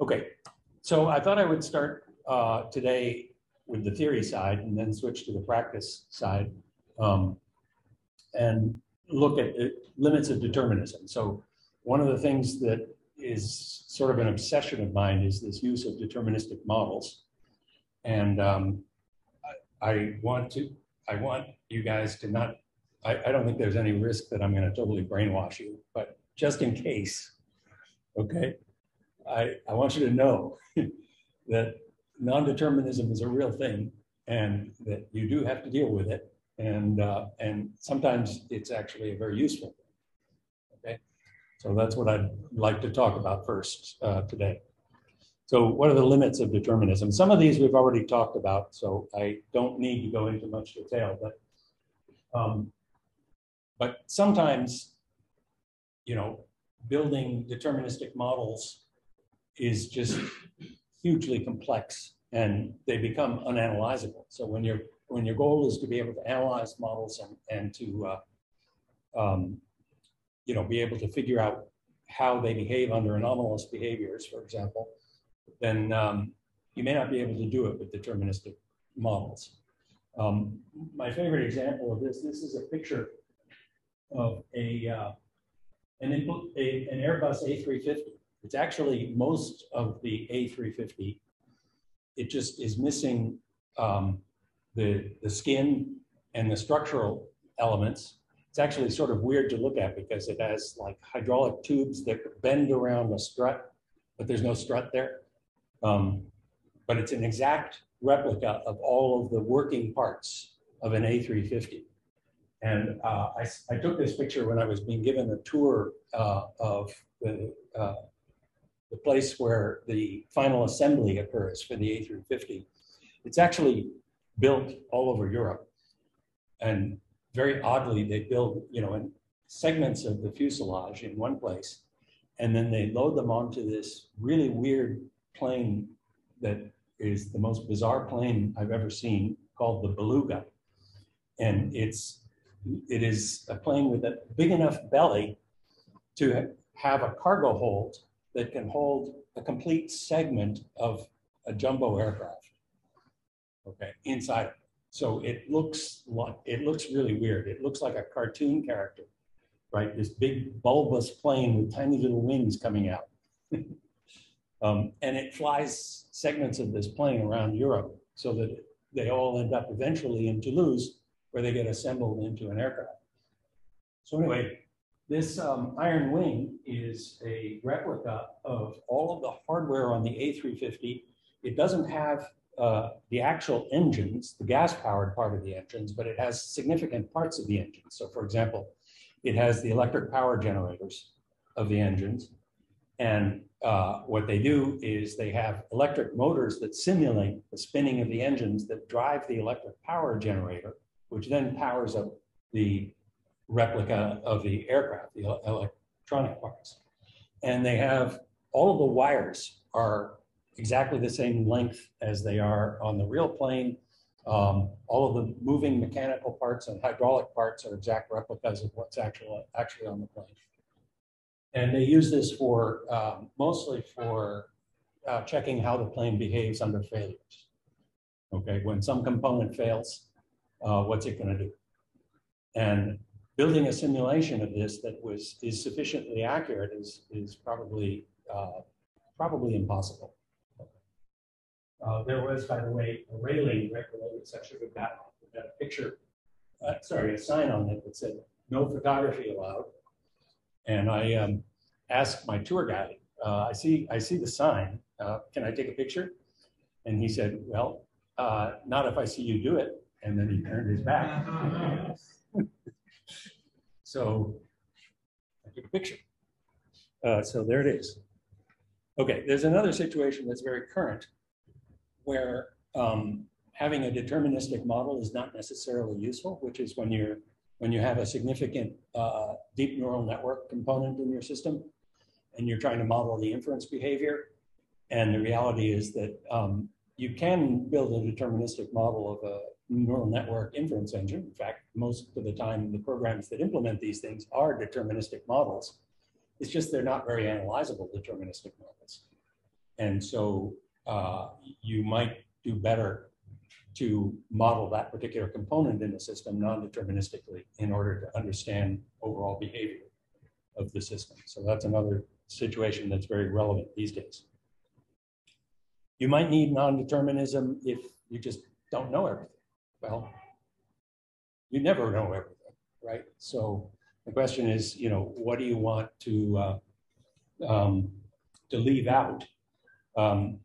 Okay, so I thought I would start uh, today with the theory side and then switch to the practice side um, and look at the limits of determinism. So one of the things that is sort of an obsession of mine is this use of deterministic models. And um, I, I want to, I want you guys to not, I, I don't think there's any risk that I'm going to totally brainwash you, but just in case, okay, I, I want you to know that non-determinism is a real thing and that you do have to deal with it. And, uh, and sometimes it's actually a very useful thing. Okay, so that's what I'd like to talk about first uh, today. So what are the limits of determinism? Some of these we've already talked about, so I don't need to go into much detail, but um, but sometimes, you know, building deterministic models is just hugely complex and they become unanalyzable. So when your when your goal is to be able to analyze models and and to uh, um, you know be able to figure out how they behave under anomalous behaviors, for example, then um, you may not be able to do it with deterministic models. Um, my favorite example of this, this is a picture of a, uh, an, a, an Airbus A350. It's actually most of the A350. It just is missing um, the, the skin and the structural elements. It's actually sort of weird to look at because it has like hydraulic tubes that bend around a strut, but there's no strut there. Um, but it's an exact replica of all of the working parts of an A350. And uh, I, I, took this picture when I was being given a tour uh, of the, uh, the place where the final assembly occurs for the A350. It's actually built all over Europe. And very oddly, they build, you know, in segments of the fuselage in one place, and then they load them onto this really weird plane that is the most bizarre plane I've ever seen called the Beluga. And it's it is a plane with a big enough belly to have a cargo hold that can hold a complete segment of a jumbo aircraft. Okay, inside. So it looks like it looks really weird. It looks like a cartoon character, right? This big bulbous plane with tiny little wings coming out. Um, and it flies segments of this plane around Europe so that they all end up eventually in Toulouse, where they get assembled into an aircraft. So anyway, this um, iron wing is a replica of all of the hardware on the A350. It doesn't have uh, the actual engines, the gas-powered part of the engines, but it has significant parts of the engines. So for example, it has the electric power generators of the engines. And uh, what they do is they have electric motors that simulate the spinning of the engines that drive the electric power generator, which then powers up the replica of the aircraft, the electronic parts. And they have all of the wires are exactly the same length as they are on the real plane. Um, all of the moving mechanical parts and hydraulic parts are exact replicas of what's actually actually on the plane. And they use this for um, mostly for uh, checking how the plane behaves under failures. Okay, when some component fails, uh, what's it going to do? And building a simulation of this that was is sufficiently accurate is is probably uh, probably impossible. Uh, there was, by the way, a railing right below the section of that, that picture, uh, sorry, a sign on it that said "No photography allowed." And I um, asked my tour guide, uh, I see, I see the sign. Uh, can I take a picture? And he said, well, uh, not if I see you do it. And then he turned his back. so I took a picture. Uh, so there it is. Okay, there's another situation that's very current where um, having a deterministic model is not necessarily useful, which is when you're when you have a significant uh, deep neural network component in your system and you're trying to model the inference behavior. And the reality is that um, you can build a deterministic model of a neural network inference engine. In fact, most of the time, the programs that implement these things are deterministic models. It's just they're not very analyzable deterministic models. and so uh, you might do better to model that particular component in the system non-deterministically in order to understand overall behavior of the system. So that's another situation that's very relevant these days. You might need non-determinism if you just don't know everything. Well, you never know everything, right? So the question is, you know, what do you want to uh, um, to leave out? Um,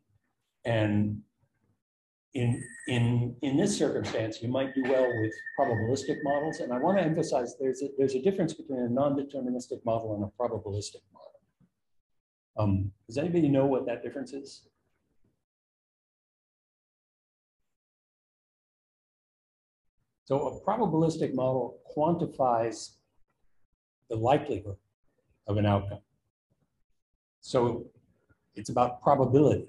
and in in in this circumstance, you might do well with probabilistic models. And I want to emphasize there's a, there's a difference between a non-deterministic model and a probabilistic model. Um, does anybody know what that difference is? So a probabilistic model quantifies the likelihood of an outcome. So it's about probability,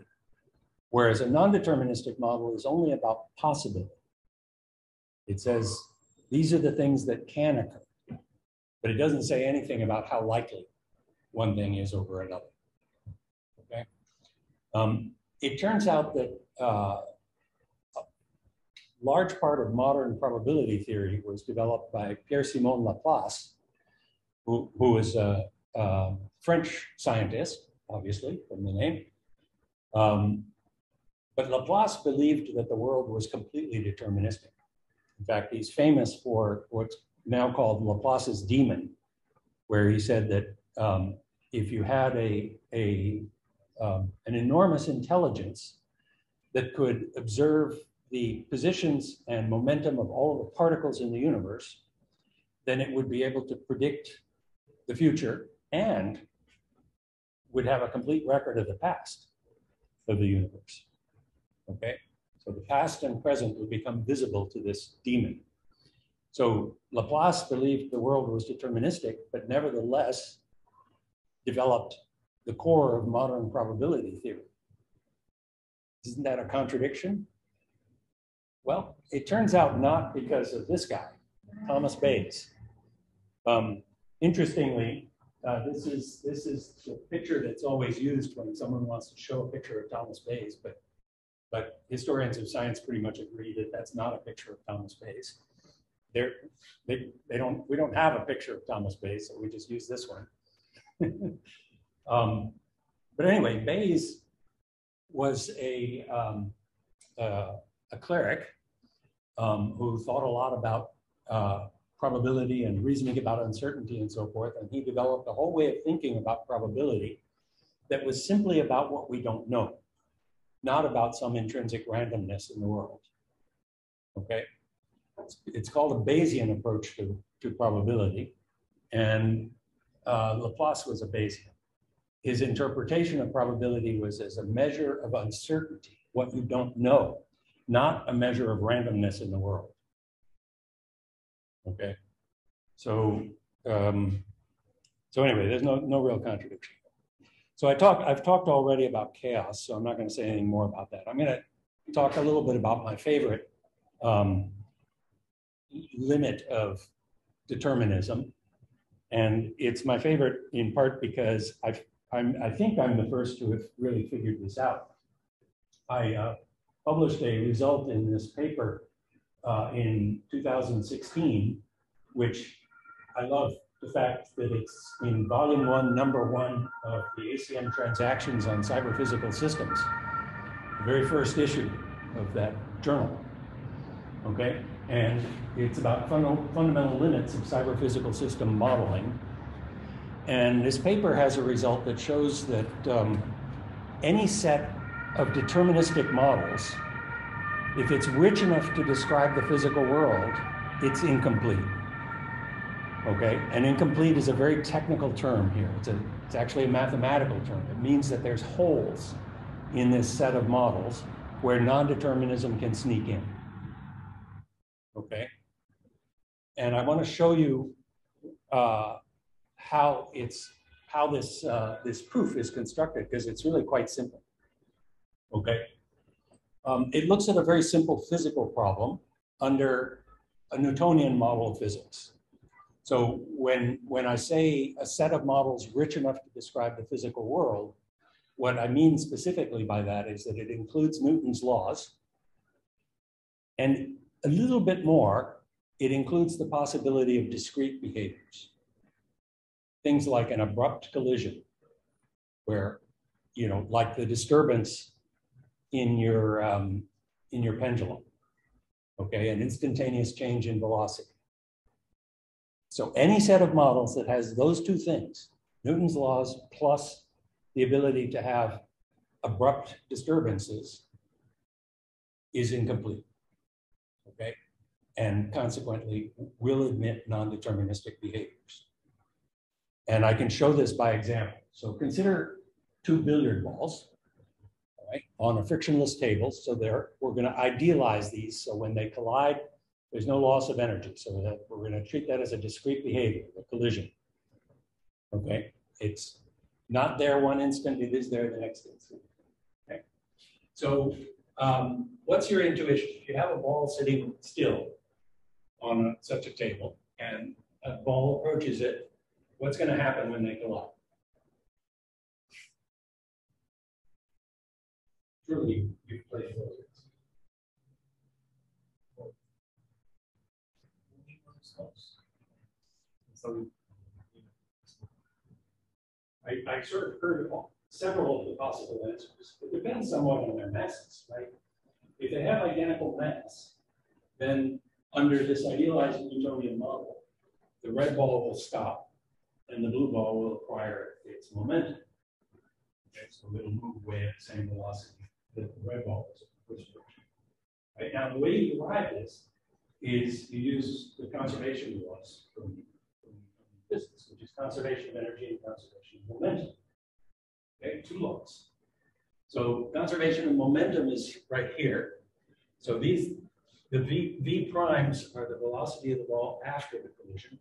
whereas a non-deterministic model is only about possibility. It says these are the things that can occur, but it doesn't say anything about how likely one thing is over another. Okay. Um, it turns out that uh, large part of modern probability theory was developed by Pierre-Simon Laplace, who, who was a, a, French scientist, obviously, from the name. Um, but Laplace believed that the world was completely deterministic. In fact, he's famous for what's now called Laplace's demon, where he said that um, if you had a, a um, an enormous intelligence that could observe the positions and momentum of all of the particles in the universe, then it would be able to predict the future and would have a complete record of the past of the universe. Okay? So the past and present would become visible to this demon. So Laplace believed the world was deterministic, but nevertheless developed the core of modern probability theory. Isn't that a contradiction? Well, it turns out not because of this guy, Thomas Bayes. Um, interestingly, uh, this is this is the picture that's always used when someone wants to show a picture of Thomas Bayes, but but historians of science pretty much agree that that's not a picture of Thomas Bayes. They're, they they don't we don't have a picture of Thomas Bayes, so we just use this one. um, but anyway, Bayes was a um, uh, a cleric um, who thought a lot about uh, probability and reasoning about uncertainty and so forth. And he developed a whole way of thinking about probability that was simply about what we don't know, not about some intrinsic randomness in the world. Okay? It's, it's called a Bayesian approach to, to probability. And uh, Laplace was a Bayesian. His interpretation of probability was as a measure of uncertainty, what you don't know not a measure of randomness in the world. Okay, so um, so anyway, there's no no real contradiction. So I talk I've talked already about chaos, so I'm not going to say anything more about that. I'm going to talk a little bit about my favorite um, limit of determinism, and it's my favorite in part because I've, I'm I think I'm the first to have really figured this out. I uh, published a result in this paper uh, in 2016, which I love the fact that it's in volume one, number one of the ACM transactions on cyber physical systems, the very first issue of that journal. Okay, and it's about fun fundamental limits of cyber physical system modeling. And this paper has a result that shows that um, any set of deterministic models, if it's rich enough to describe the physical world, it's incomplete. Okay, and incomplete is a very technical term here. It's, a, it's actually a mathematical term. It means that there's holes in this set of models where non-determinism can sneak in. Okay, and I want to show you uh, how it's how this uh, this proof is constructed because it's really quite simple okay? Um, it looks at a very simple physical problem under a Newtonian model of physics. So when, when I say a set of models rich enough to describe the physical world, what I mean specifically by that is that it includes Newton's laws. And a little bit more, it includes the possibility of discrete behaviors. Things like an abrupt collision, where, you know, like the disturbance in your um, in your pendulum. Okay, an instantaneous change in velocity. So any set of models that has those two things, Newton's laws plus the ability to have abrupt disturbances is incomplete. Okay, and consequently will admit non-deterministic behaviors. And I can show this by example. So consider two billiard balls right, on a frictionless table. So there, we're going to idealize these. So when they collide, there's no loss of energy. So that we're going to treat that as a discrete behavior, a collision. Okay, it's not there one instant, it is there the next instant. Okay, so um, what's your intuition? If you have a ball sitting still on a, such a table and a ball approaches it, what's going to happen when they collide? Truly. So I, I sort of heard all, several of the possible answers. It depends somewhat on their masses, right? If they have identical mass, then under this idealized Newtonian model, the red ball will stop and the blue ball will acquire its momentum. Okay, so it'll move away at the same velocity the red ball is pushed. Right now, the way you derive this is you use the conservation laws from, from physics, which is conservation of energy and conservation of momentum. Okay, two laws. So conservation of momentum is right here. So these, the v, v primes are the velocity of the ball after the collision,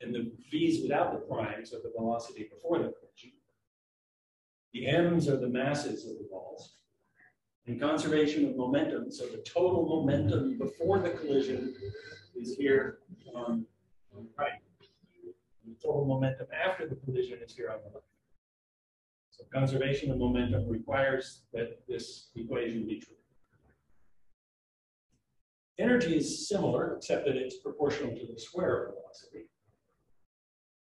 and the v's without the primes are the velocity before the collision. The m's are the masses of the balls. And conservation of momentum, so the total momentum before the collision is here on, on the right. And the total momentum after the collision is here on the left. So conservation of momentum requires that this equation be true. Energy is similar, except that it's proportional to the square of velocity.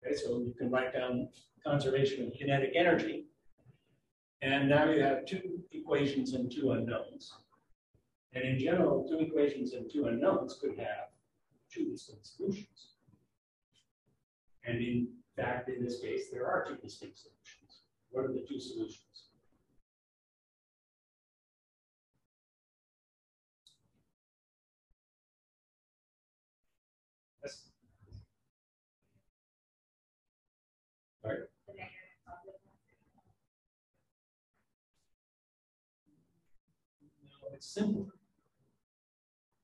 Okay, so you can write down conservation of kinetic energy. And now you have two equations and two unknowns. And in general, two equations and two unknowns could have two distinct solutions. And in fact, in this case, there are two distinct solutions. What are the two solutions? Simpler.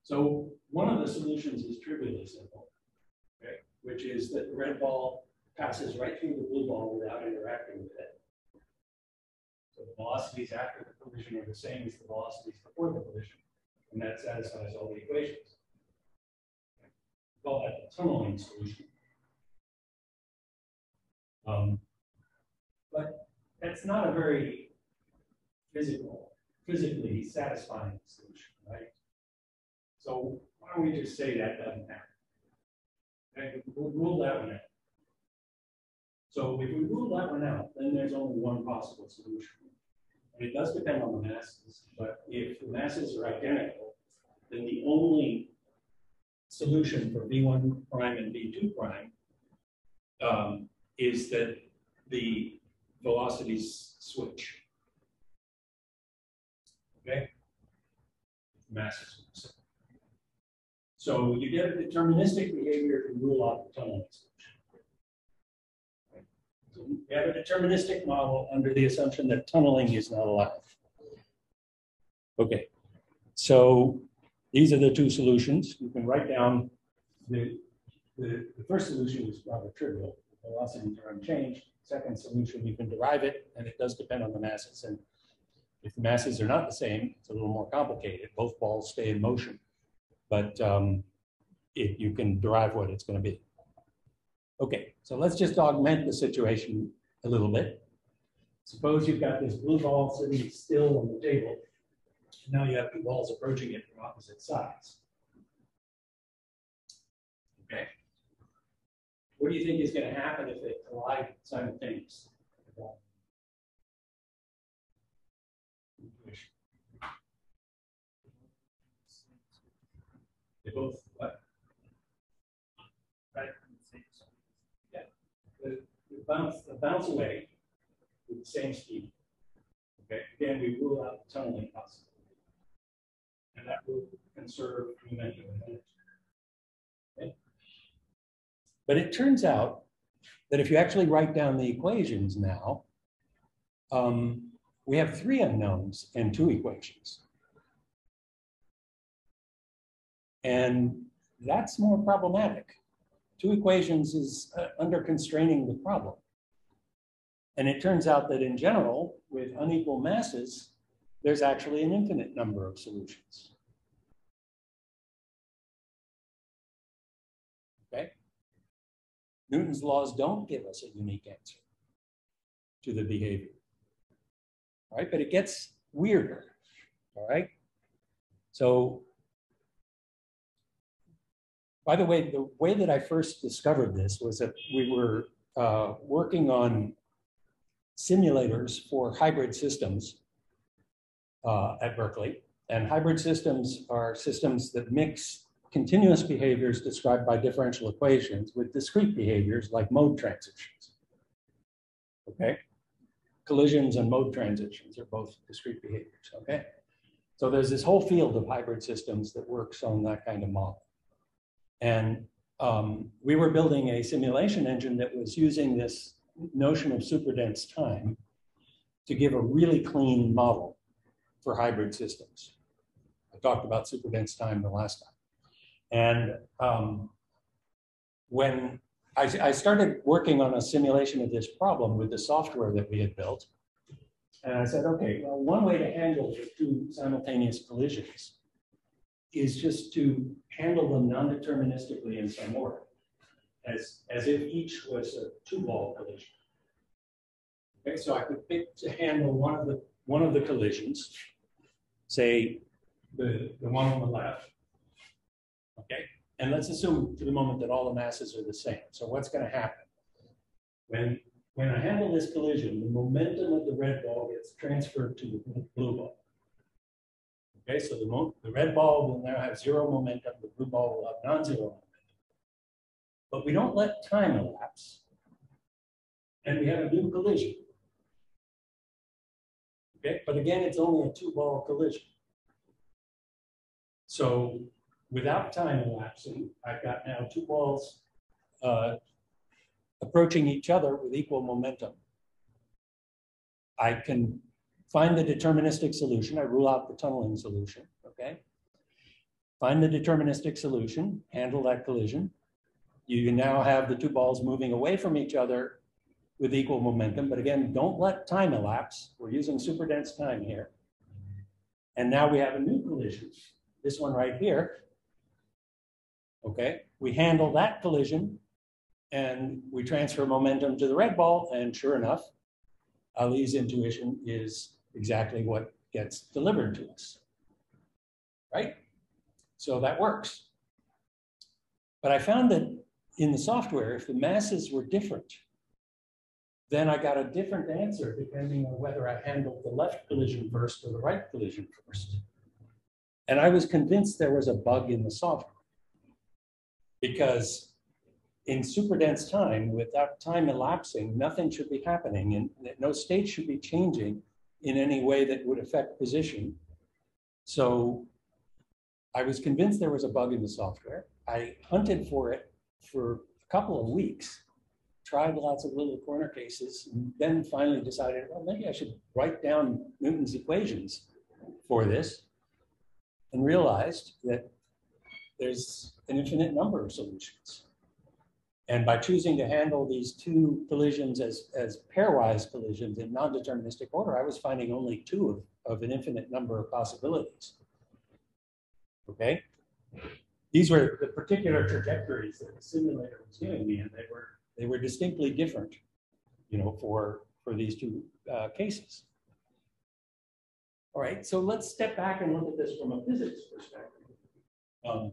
So one of the solutions is trivially simple, okay, which is that the red ball passes right through the blue ball without interacting with it. So the velocities after the collision are the same as the velocities before the collision, and that satisfies all the equations. We call that the tunneling solution. Um, but that's not a very physical, physically satisfying the solution, right? So why don't we just say that doesn't happen? Okay, we'll rule that one out. So if we rule that one out, then there's only one possible solution. And it does depend on the masses, but if the masses are identical, then the only solution for V1 prime and V2 prime um, is that the velocities switch. Okay? Masses. So you get a deterministic behavior you rule out the tunneling solution. So you have a deterministic model under the assumption that tunneling is not allowed. Okay, so these are the two solutions. You can write down the, the, the first solution is rather trivial. The velocities are unchanged. Second solution, you can derive it, and it does depend on the masses. And if the masses are not the same, it's a little more complicated. Both balls stay in motion, but um, it, you can derive what it's going to be. Okay, so let's just augment the situation a little bit. Suppose you've got this blue ball sitting still on the table. and Now you have two balls approaching it from opposite sides. Okay. What do you think is going to happen if they collide simultaneously? They both, what? Right. Yeah. They bounce, they bounce away with the same speed. Okay, again, we rule out the tunneling possibility. And that will conserve momentum and energy. Okay? But it turns out that if you actually write down the equations now, um, we have three unknowns and two equations. And that's more problematic. Two equations is uh, under constraining the problem. And it turns out that in general, with unequal masses, there's actually an infinite number of solutions. Okay? Newton's laws don't give us a unique answer to the behavior. All right, but it gets weirder. All right. So, by the way, the way that I first discovered this was that we were uh, working on simulators for hybrid systems uh, at Berkeley. And hybrid systems are systems that mix continuous behaviors described by differential equations with discrete behaviors like mode transitions. Okay? Collisions and mode transitions are both discrete behaviors, okay? So there's this whole field of hybrid systems that works on that kind of model. And um, we were building a simulation engine that was using this notion of superdense time to give a really clean model for hybrid systems. I talked about superdense time the last time. And um, when I, I, started working on a simulation of this problem with the software that we had built, and I said, okay, well, one way to handle the two simultaneous collisions is just to handle them non-deterministically in some order, as, as if each was a two-ball collision. Okay, so I could pick to handle one of the one of the collisions, say the, the one on the left. Okay, and let's assume for the moment that all the masses are the same. So what's going to happen? When when I handle this collision, the momentum of the red ball gets transferred to the blue ball. Okay, so the, the red ball will now have zero momentum, the blue ball will have non-zero momentum. But we don't let time elapse, and we have a new collision. Okay, but again, it's only a two ball collision. So without time elapsing, I've got now two balls uh, approaching each other with equal momentum. I can find the deterministic solution. I rule out the tunneling solution, okay? Find the deterministic solution, handle that collision. You now have the two balls moving away from each other with equal momentum. But again, don't let time elapse. We're using super dense time here. And now we have a new collision, this one right here. Okay, we handle that collision and we transfer momentum to the red ball. And sure enough, Ali's intuition is exactly what gets delivered to us. Right? So that works. But I found that in the software, if the masses were different, then I got a different answer depending on whether I handled the left collision first or the right collision first. And I was convinced there was a bug in the software because in super dense time, without time elapsing, nothing should be happening and no state should be changing in any way that would affect position. So I was convinced there was a bug in the software. I hunted for it for a couple of weeks tried lots of little corner cases, and then finally decided, well, maybe I should write down Newton's equations for this, and realized that there's an infinite number of solutions. And by choosing to handle these two collisions as, as pairwise collisions in non-deterministic order, I was finding only two of, of an infinite number of possibilities. Okay? These were the particular trajectories that the simulator was giving me, and they were they were distinctly different, you know, for, for these two uh, cases. All right, so let's step back and look at this from a physics perspective. Um,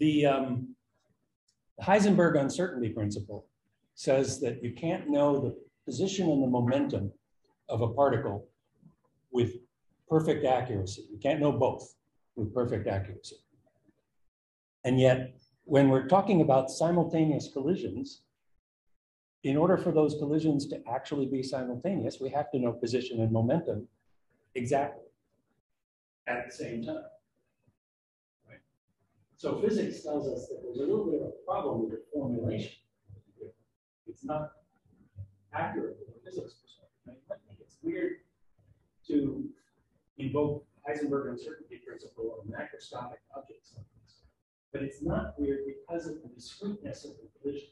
the um, Heisenberg uncertainty principle says that you can't know the position and the momentum of a particle with perfect accuracy. You can't know both with perfect accuracy. And yet, when we're talking about simultaneous collisions, in order for those collisions to actually be simultaneous, we have to know position and momentum exactly at the same time. So physics tells us that there's a little bit of a problem with the formulation. It's not accurate from a physics perspective. It's weird to invoke Heisenberg uncertainty principle on macroscopic objects. But it's not weird because of the discreteness of the collision.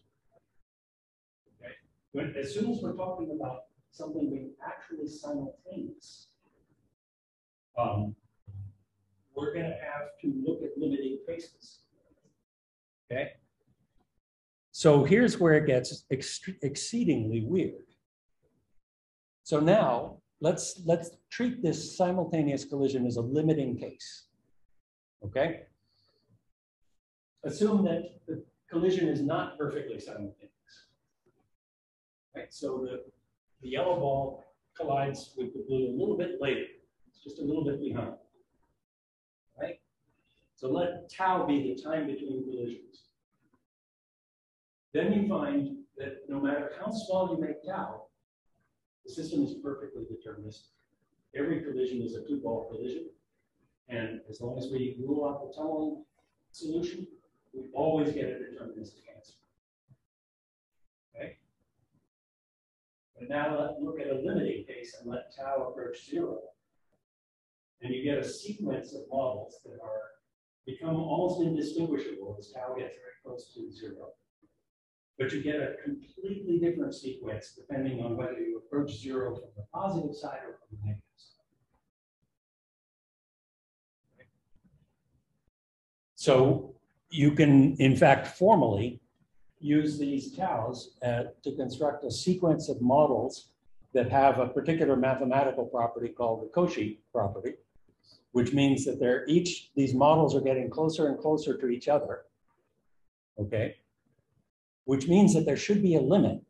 Okay? When, as soon as we're talking about something being actually simultaneous, um, we're going to have to look at limiting cases. Okay? So here's where it gets ex exceedingly weird. So now let's let's treat this simultaneous collision as a limiting case. Okay? Assume that the collision is not perfectly simultaneous. Right? So the, the yellow ball collides with the blue a little bit later. It's just a little bit behind. So let tau be the time between collisions. Then you find that no matter how small you make tau, the system is perfectly deterministic. Every collision is a two-ball collision. And as long as we rule out the tunneling solution, we always get a deterministic answer. Okay? But now let's look at a limiting case and let tau approach zero. And you get a sequence of models that are become almost indistinguishable as tau gets very close to zero but you get a completely different sequence depending on whether you approach zero from the positive side or from the negative side. So you can, in fact, formally use these taus uh, to construct a sequence of models that have a particular mathematical property called the Cauchy property, which means that they're each, these models are getting closer and closer to each other. Okay which means that there should be a limit.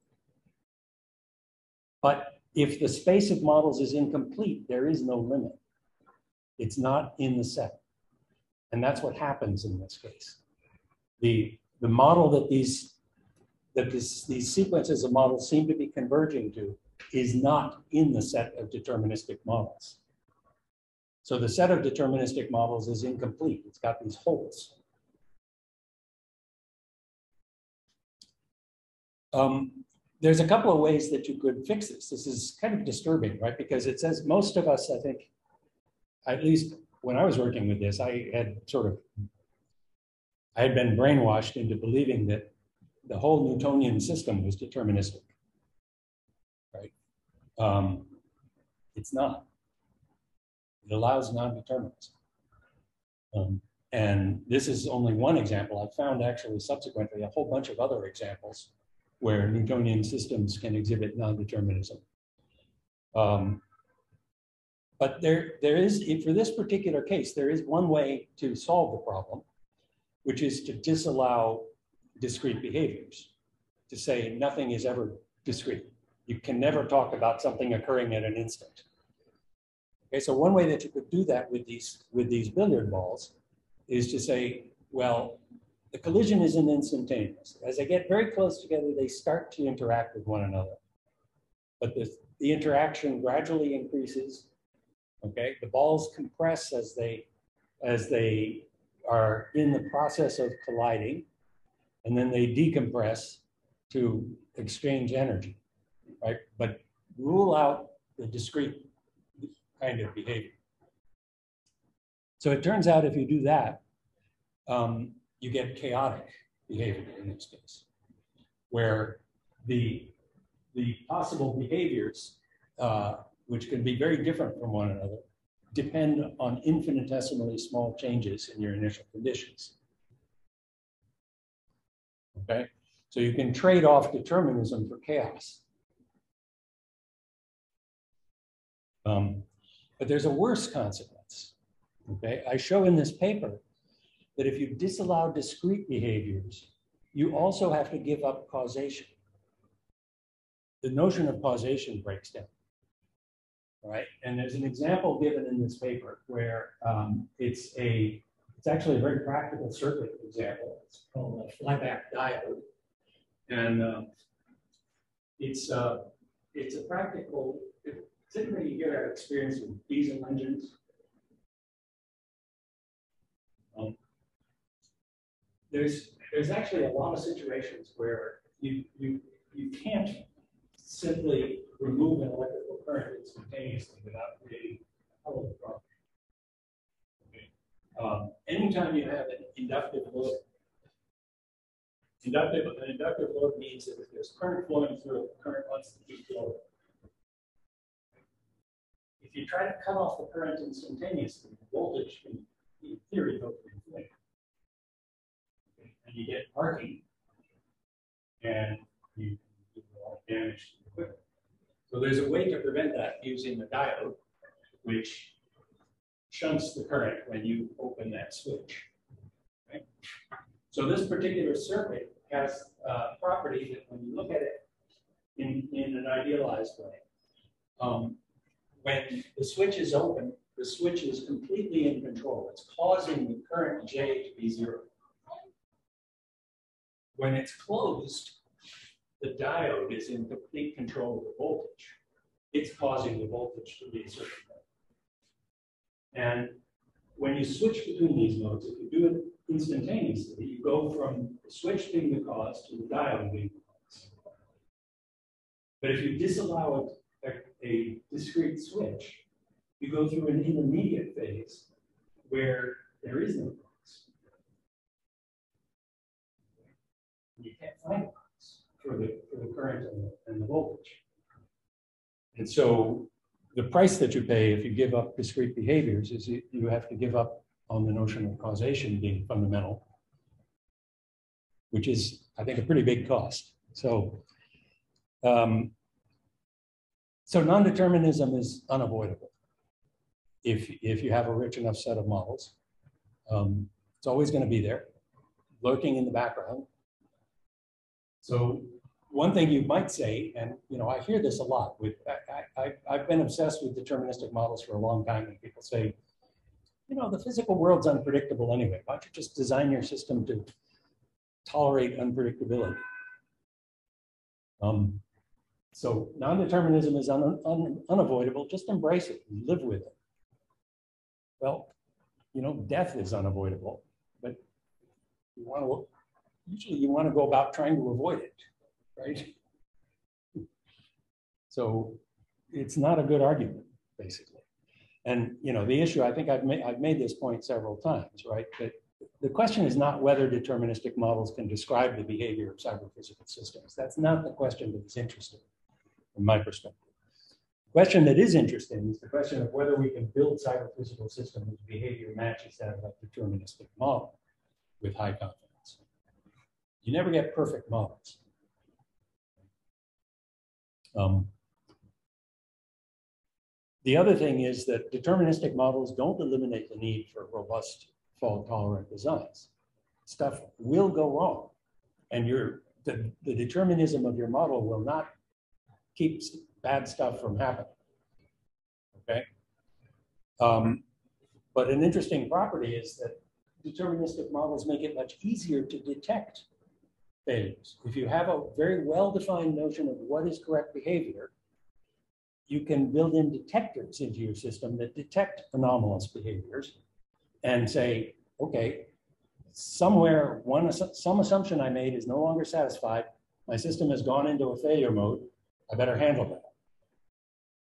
But if the space of models is incomplete, there is no limit. It's not in the set. And that's what happens in this case. The, the model that these that this, these sequences of models seem to be converging to is not in the set of deterministic models. So the set of deterministic models is incomplete. It's got these holes. Um, there's a couple of ways that you could fix this. This is kind of disturbing, right? Because it says most of us, I think, at least when I was working with this, I had sort of, I had been brainwashed into believing that the whole Newtonian system was deterministic, right? Um, it's not. It allows non-determinism. Um, and this is only one example. I found actually subsequently a whole bunch of other examples where Newtonian systems can exhibit non-determinism. Um, but there, there is, for this particular case, there is one way to solve the problem, which is to disallow discrete behaviors, to say nothing is ever discrete. You can never talk about something occurring at an instant. Okay, so one way that you could do that with these, with these billiard balls is to say, well, the collision isn't instantaneous. As they get very close together, they start to interact with one another. But the, the interaction gradually increases. Okay, the balls compress as they as they are in the process of colliding, and then they decompress to exchange energy, right? But rule out the discrete kind of behavior. So it turns out if you do that, um, you get chaotic behavior in this case, where the, the possible behaviors, uh, which can be very different from one another, depend on infinitesimally small changes in your initial conditions. Okay, So you can trade off determinism for chaos. Um, but there's a worse consequence. Okay, I show in this paper that if you disallow discrete behaviors, you also have to give up causation. The notion of causation breaks down. Right, and there's an example given in this paper where um, it's a it's actually a very practical circuit example. It's called a flyback diode, and uh, it's uh, it's a practical. Anybody here have experience with diesel engines? Um, there's there's actually a lot of situations where you you you can't simply remove an electrical current instantaneously without creating a hell of a problem. Okay. Um, anytime you have an inductive load, inductive an inductive load means that if there's current flowing through it, the current wants to keep flowing. If you try to cut off the current instantaneously, the voltage can, in theory, go to infinity. Okay. And you get arcing, and you can do a lot of damage to the equipment. So there's a way to prevent that using the diode, which shunts the current when you open that switch. Okay? So this particular circuit has a property that when you look at it in, in an idealized way, um, when the switch is open, the switch is completely in control. It's causing the current J to be zero. When it's closed, the diode is in complete control of the voltage. It's causing the voltage to be a certain. And when you switch between these modes, if you do it instantaneously, you go from the switch being the cause to the diode being the cause. But if you disallow a, a discrete switch, you go through an intermediate phase where there is no cause. You can't find a cause for the, for the current and the, and the voltage. And so the price that you pay if you give up discrete behaviors is you, you have to give up on the notion of causation being fundamental, which is, I think, a pretty big cost. So, um, so non-determinism is unavoidable if, if you have a rich enough set of models. Um, it's always going to be there, lurking in the background. So one thing you might say, and you know, I hear this a lot with, I, have been obsessed with deterministic models for a long time and people say, you know, the physical world's unpredictable anyway. Why don't you just design your system to tolerate unpredictability? Um, so non-determinism is un, un, unavoidable. Just embrace it, live with it. Well, you know, death is unavoidable, but you want to usually you want to go about trying to avoid it, right? So it's not a good argument, basically. And you know, the issue, I think I've made, I've made this point several times, right? That the question is not whether deterministic models can describe the behavior of cyber-physical systems. That's not the question that is interesting from my perspective. The question that is interesting is the question of whether we can build cyber-physical systems whose behavior matches that of a deterministic model with high confidence. You never get perfect models. Um, the other thing is that deterministic models don't eliminate the need for robust fault tolerant designs. Stuff will go wrong and your the, the determinism of your model will not keep bad stuff from happening. Okay. Um, but an interesting property is that deterministic models make it much easier to detect failures. If you have a very well-defined notion of what is correct behavior, you can build in detectors into your system that detect anomalous behaviors and say, okay, somewhere, one some assumption I made is no longer satisfied. My system has gone into a failure mode. I better handle that.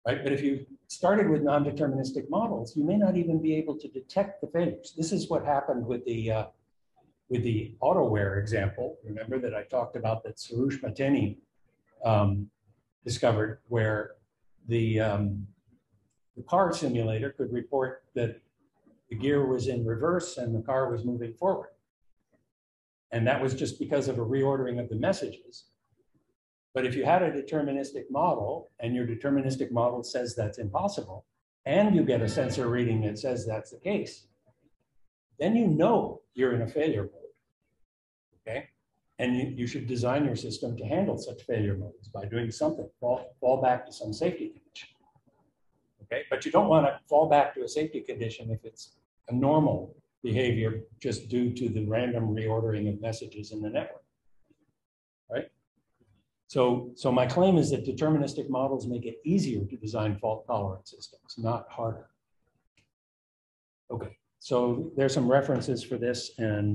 Right? But if you started with non-deterministic models, you may not even be able to detect the failures. This is what happened with the uh, with the AutoWare example. Remember that I talked about that Soroush Bateni um, discovered, where the, um, the car simulator could report that the gear was in reverse and the car was moving forward. And that was just because of a reordering of the messages. But if you had a deterministic model and your deterministic model says that's impossible, and you get a sensor reading that says that's the case, then you know you're in a failure mode. Okay? And you, you should design your system to handle such failure modes by doing something, fall, fall back to some safety condition. Okay, but you don't want to fall back to a safety condition if it's a normal behavior just due to the random reordering of messages in the network. Right? So, so my claim is that deterministic models make it easier to design fault tolerant systems, not harder. Okay, so there's some references for this and